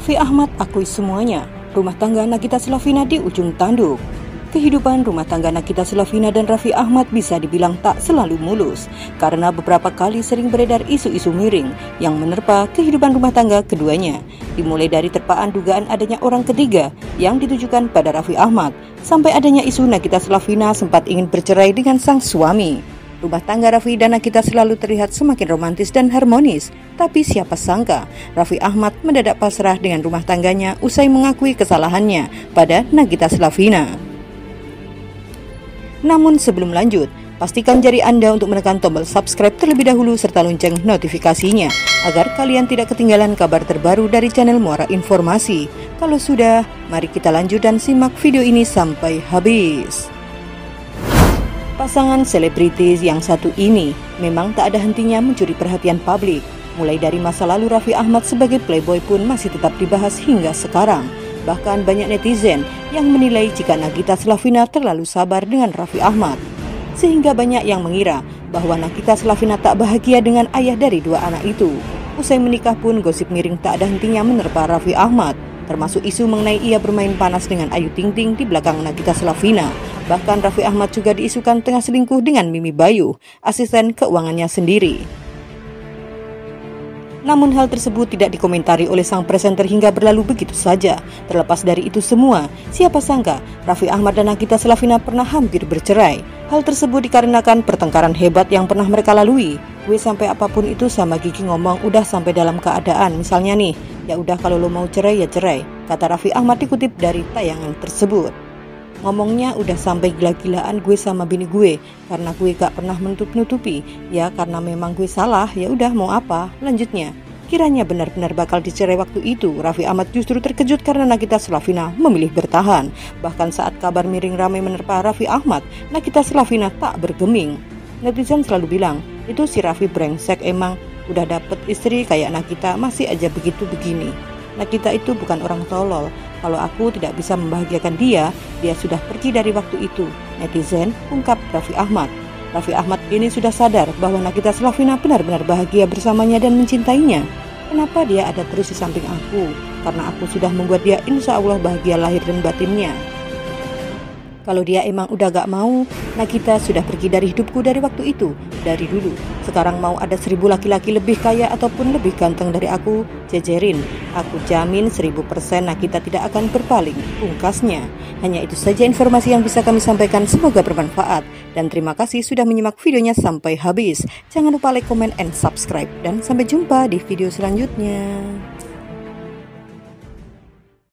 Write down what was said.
Raffi Ahmad akui semuanya. Rumah tangga Nagita Slavina di ujung tanduk. Kehidupan rumah tangga Nagita Slavina dan Raffi Ahmad bisa dibilang tak selalu mulus karena beberapa kali sering beredar isu-isu miring yang menerpa kehidupan rumah tangga keduanya. Dimulai dari terpaan dugaan adanya orang ketiga yang ditujukan pada Raffi Ahmad sampai adanya isu Nagita Slavina sempat ingin bercerai dengan sang suami. Rumah tangga Raffi dan Nakita selalu terlihat semakin romantis dan harmonis. Tapi siapa sangka, Raffi Ahmad mendadak pasrah dengan rumah tangganya usai mengakui kesalahannya pada Nagita Slavina. Namun sebelum lanjut, pastikan jari Anda untuk menekan tombol subscribe terlebih dahulu serta lonceng notifikasinya agar kalian tidak ketinggalan kabar terbaru dari channel Muara Informasi. Kalau sudah, mari kita lanjut dan simak video ini sampai habis. Pasangan selebritis yang satu ini memang tak ada hentinya mencuri perhatian publik. Mulai dari masa lalu Raffi Ahmad sebagai playboy pun masih tetap dibahas hingga sekarang. Bahkan banyak netizen yang menilai jika Nagita Slavina terlalu sabar dengan Raffi Ahmad. Sehingga banyak yang mengira bahwa Nagita Slavina tak bahagia dengan ayah dari dua anak itu. Usai menikah pun gosip miring tak ada hentinya menerpa Raffi Ahmad termasuk isu mengenai ia bermain panas dengan Ayu Ting Ting di belakang Nagita Slavina. Bahkan Raffi Ahmad juga diisukan tengah selingkuh dengan Mimi Bayu, asisten keuangannya sendiri. Namun hal tersebut tidak dikomentari oleh sang presenter hingga berlalu begitu saja. Terlepas dari itu semua, siapa sangka Raffi Ahmad dan Nagita Slavina pernah hampir bercerai. Hal tersebut dikarenakan pertengkaran hebat yang pernah mereka lalui. Gue sampai apa pun itu sama Gigi ngomong udah sampai dalam keadaan. Misalnya nih, ya udah kalau lo mau cerai ya cerai. Kata Raffi Ahmad dikutip dari tayangan tersebut. Ngomongnya udah sampai gila-gilaan gue sama bini gue karena gue gak pernah menutup-nutupi. Ya karena memang gue salah, ya udah mau apa? Lanjutnya. Kiranya benar-benar bakal dicerai waktu itu, Raffi Ahmad justru terkejut karena Nagita Slavina memilih bertahan. Bahkan saat kabar miring ramai menerpa Raffi Ahmad, Nagita Slavina tak bergeming. Netizen selalu bilang, itu si Raffi brengsek emang udah dapet istri kayak Nagita masih aja begitu begini. Nagita itu bukan orang tolol, kalau aku tidak bisa membahagiakan dia, dia sudah pergi dari waktu itu. Netizen ungkap Raffi Ahmad. Raffi Ahmad ini sudah sadar bahwa Nagita Slavina benar-benar bahagia bersamanya dan mencintainya. Kenapa dia ada terus di samping aku? Karena aku sudah membuat dia insya Allah bahagia lahir dan batinnya. Kalau dia emang udah gak mau, Nagita sudah pergi dari hidupku dari waktu itu, dari dulu. Sekarang mau ada seribu laki-laki lebih kaya ataupun lebih ganteng dari aku, jejerin. Aku jamin seribu persen Nagita tidak akan berpaling, pungkasnya. Hanya itu saja informasi yang bisa kami sampaikan, semoga bermanfaat. Dan terima kasih sudah menyimak videonya sampai habis. Jangan lupa like, comment, and subscribe. Dan sampai jumpa di video selanjutnya.